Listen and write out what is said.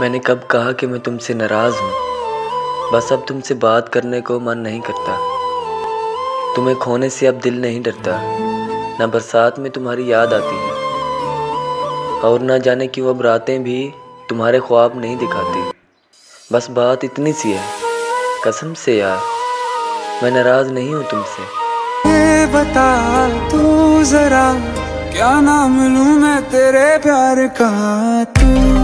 मैंने कब कहा कि मैं तुमसे नाराज़ हूँ? बस अब तुमसे बात करने को मन नहीं करता। तुम्हें खोने से अब दिल नहीं डरता। ना बरसात में तुम्हारी याद आती है। और ना जाने क्यों अब रातें भी तुम्हारे ख्वाब नहीं दिखाती। बस बात इतनी सी है। कसम से यार, मैं नाराज़ नहीं हूँ तुमसे। बता तू जरा, क्या नाम लूँ मैं तेरे प्यार का? तू